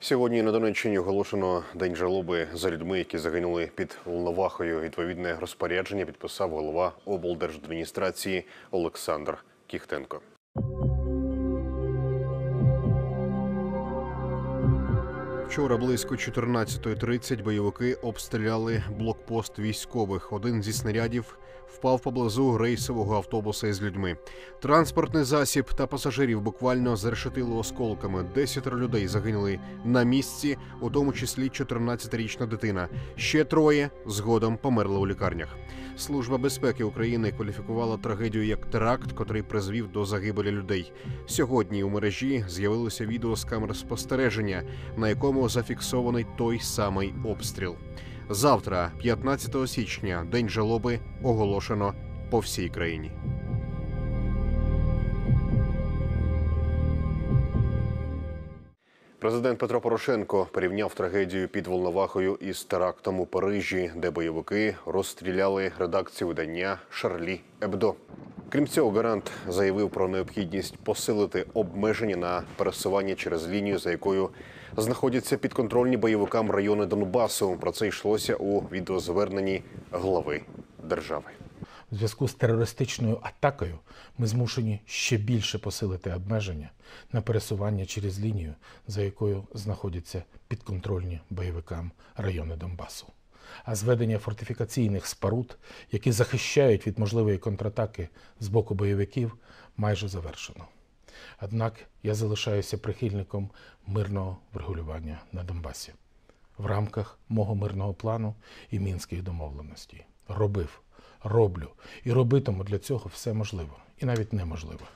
Сьогодні на Донеччині оголошено день жалоби за людьми, які загинули під Лавахою. Відповідне розпорядження підписав голова облдержадміністрації Олександр Кіхтенко. Вчора близько 14.30 бойовики обстріляли блокпост військових. Один зі снарядів впав поблизу рейсового автобуса із людьми. Транспортний засіб та пасажирів буквально зрешетило осколками. Десятеро людей загинули на місці, у тому числі 14-річна дитина. Ще троє згодом померли у лікарнях. Служба безпеки України кваліфікувала трагедію як теракт, котрий призвів до загибелі людей. Сьогодні у мережі з'явилося відео з камер спостереження, на якому зафіксований той самий обстріл. Завтра, 15 січня, день жалоби оголошено по всій країні. Президент Петро Порошенко порівняв трагедію під Волновахою із терактом у Парижі, де бойовики розстріляли редакцію видання Шарлі Ебдо. Крім цього, гарант заявив про необхідність посилити обмеження на пересування через лінію, за якою знаходяться підконтрольні бойовикам райони Донбасу. Про це йшлося у відеозверненні глави держави. У зв'язку з терористичною атакою ми змушені ще більше посилити обмеження на пересування через лінію, за якою знаходяться підконтрольні бойовикам райони Донбасу. А зведення фортифікаційних споруд, які захищають від можливої контратаки з боку бойовиків, майже завершено. Однак я залишаюся прихильником мирного врегулювання на Донбасі в рамках мого мирного плану і мінських домовленостей. Робив, роблю і робитиму для цього все можливе і навіть неможливе.